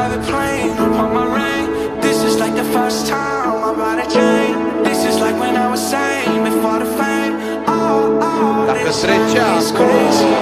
private plane upon my ring. This is like the first time I bought a chain. This is like when I was sane before the fame. Oh, oh, this is crazy.